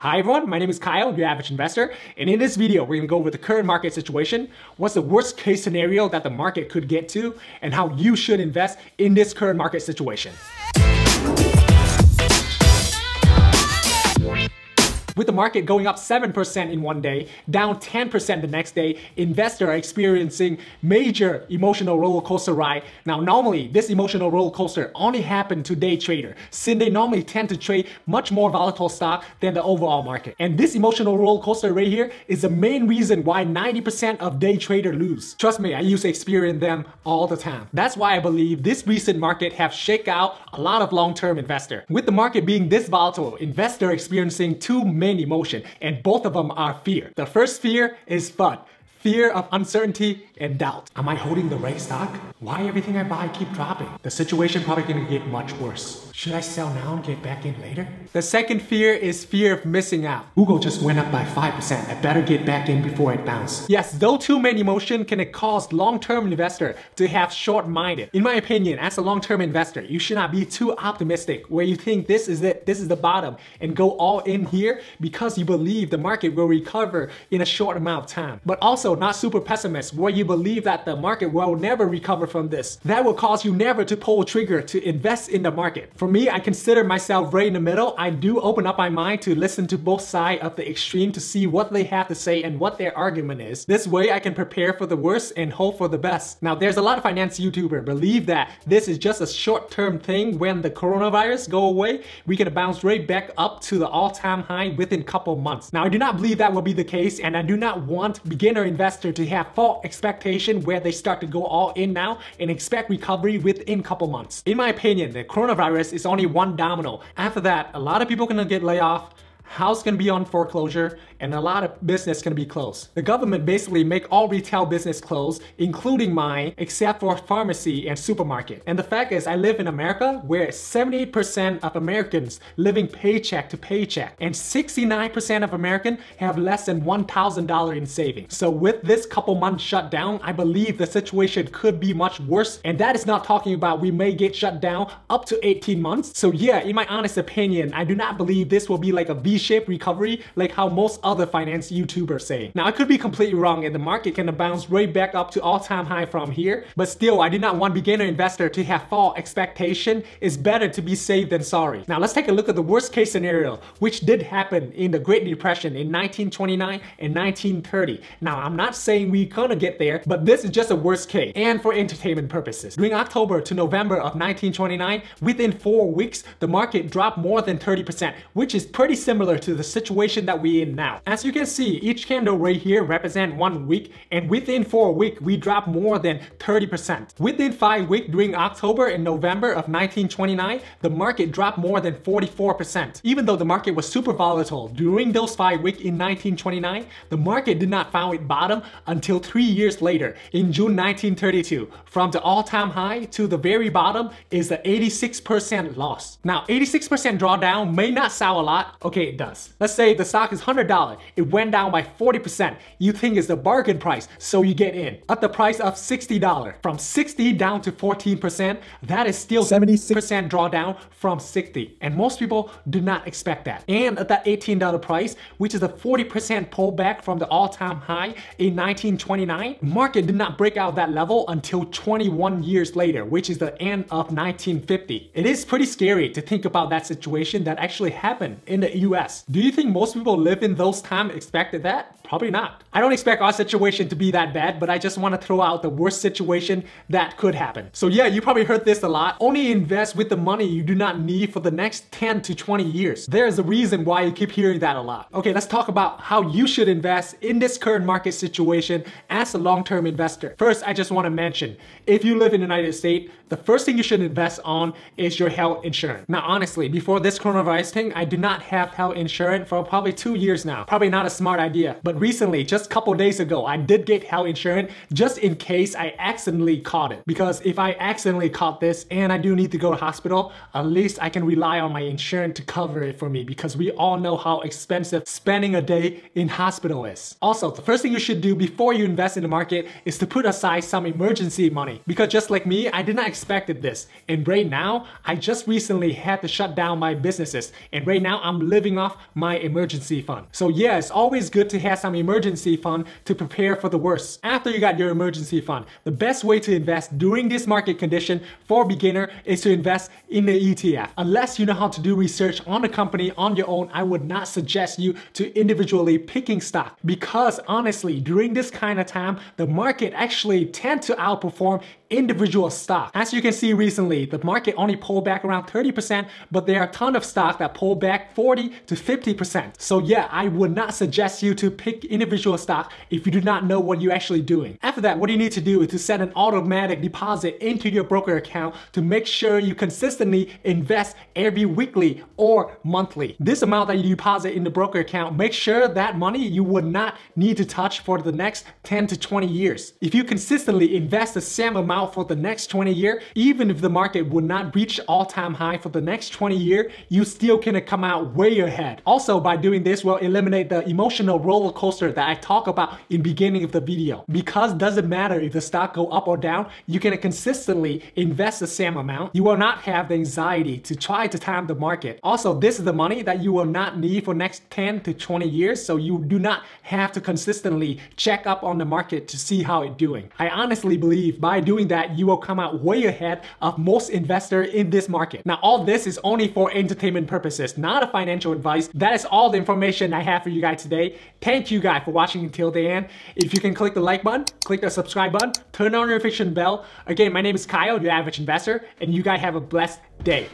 Hi everyone, my name is Kyle, your average investor, and in this video we're to go over the current market situation, what's the worst case scenario that the market could get to, and how you should invest in this current market situation. With the market going up 7% in one day, down 10% the next day, investors are experiencing major emotional roller coaster ride. Now, normally, this emotional roller coaster only happen to day trader, since they normally tend to trade much more volatile stock than the overall market. And this emotional roller coaster right here is the main reason why 90% of day trader lose. Trust me, I used to experience them all the time. That's why I believe this recent market have shake out a lot of long-term investor. With the market being this volatile, investors experiencing two main emotion, and both of them are fear. The first fear is FUD fear of uncertainty and doubt. Am I holding the right stock? Why everything I buy keep dropping? The situation probably gonna get much worse. Should I sell now and get back in later? The second fear is fear of missing out. Google just went up by 5%. I better get back in before it bounces. Yes, though too many emotion can cause long-term investor to have short-minded. In my opinion, as a long-term investor, you should not be too optimistic where you think this is it, this is the bottom and go all in here because you believe the market will recover in a short amount of time. But also not super pessimist where you believe that the market will never recover from this. That will cause you never to pull trigger to invest in the market. For me, I consider myself right in the middle. I do open up my mind to listen to both sides of the extreme to see what they have to say and what their argument is. This way I can prepare for the worst and hope for the best. Now there's a lot of finance YouTuber believe that this is just a short-term thing when the coronavirus go away, we can bounce right back up to the all-time high within a couple months. Now I do not believe that will be the case and I do not want beginner investor to have false expectation where they start to go all in now and expect recovery within couple months. In my opinion, the coronavirus is only one domino. After that, a lot of people are gonna get laid off, house gonna be on foreclosure, and a lot of business gonna be closed. The government basically make all retail business close, including mine, except for pharmacy and supermarket. And the fact is, I live in America where 78% of Americans living paycheck to paycheck, and 69% of Americans have less than $1,000 in savings. So with this couple months shut down, I believe the situation could be much worse. And that is not talking about we may get shut down up to 18 months. So yeah, in my honest opinion, I do not believe this will be like a V V-shaped recovery like how most other finance YouTubers say. Now I could be completely wrong and the market can bounce right back up to all-time high from here, but still I do not want beginner investor to have false expectation. It's better to be safe than sorry. Now let's take a look at the worst case scenario, which did happen in the Great Depression in 1929 and 1930. Now I'm not saying we're gonna get there, but this is just a worst case and for entertainment purposes. During October to November of 1929, within four weeks, the market dropped more than 30%, which is pretty similar similar to the situation that we're in now. As you can see, each candle right here represent one week and within four weeks, we dropped more than 30%. Within five weeks during October and November of 1929, the market dropped more than 44%. Even though the market was super volatile, during those five weeks in 1929, the market did not find its bottom until three years later, in June 1932. From the all-time high to the very bottom is the 86% loss. Now, 86% drawdown may not sound a lot. Okay, it does. Let's say the stock is $100, it went down by 40%. You think it's the bargain price, so you get in. At the price of $60, from 60 down to 14%, that is still 76% drawdown from 60. And most people do not expect that. And at that $18 price, which is a 40% pullback from the all-time high in 1929, market did not break out that level until 21 years later, which is the end of 1950. It is pretty scary to think about that situation that actually happened in the US Do you think most people live in those times expected that? Probably not. I don't expect our situation to be that bad, but I just want to throw out the worst situation that could happen. So yeah, you probably heard this a lot. Only invest with the money you do not need for the next 10 to 20 years. There's a reason why you keep hearing that a lot. Okay, let's talk about how you should invest in this current market situation as a long-term investor. First, I just want to mention, if you live in the United States, the first thing you should invest on is your health insurance. Now, honestly, before this coronavirus thing, I do not have health insurance for probably two years now. Probably not a smart idea, but recently, just a couple days ago, I did get health insurance just in case I accidentally caught it. Because if I accidentally caught this and I do need to go to hospital, at least I can rely on my insurance to cover it for me because we all know how expensive spending a day in hospital is. Also, the first thing you should do before you invest in the market is to put aside some emergency money. Because just like me, I did not expect this. And right now, I just recently had to shut down my businesses. And right now, I'm living off off my emergency fund. So yeah, it's always good to have some emergency fund to prepare for the worst. After you got your emergency fund, the best way to invest during this market condition for beginner is to invest in the ETF. Unless you know how to do research on the company on your own, I would not suggest you to individually picking stock because honestly, during this kind of time, the market actually tend to outperform individual stock. As you can see recently, the market only pulled back around 30%, but there are a ton of stock that pulled back 40 to 50%. So yeah, I would not suggest you to pick individual stock if you do not know what you're actually doing. After that, what you need to do is to set an automatic deposit into your broker account to make sure you consistently invest every weekly or monthly. This amount that you deposit in the broker account, make sure that money you would not need to touch for the next 10 to 20 years. If you consistently invest the same amount for the next 20 year, even if the market would not reach all-time high for the next 20 year, you still can come out way ahead. Also, by doing this, we'll eliminate the emotional roller coaster that I talk about in beginning of the video. Because doesn't matter if the stock go up or down, you can consistently invest the same amount. You will not have the anxiety to try to time the market. Also, this is the money that you will not need for next 10 to 20 years, so you do not have to consistently check up on the market to see how it's doing. I honestly believe by doing that, you will come out way ahead of most investors in this market. Now, all this is only for entertainment purposes, not a financial advice. That is all the information I have for you guys today. Thank you guys for watching until the end. If you can click the like button, click the subscribe button, turn on your notification bell. Again, my name is Kyle, your average investor, and you guys have a blessed day.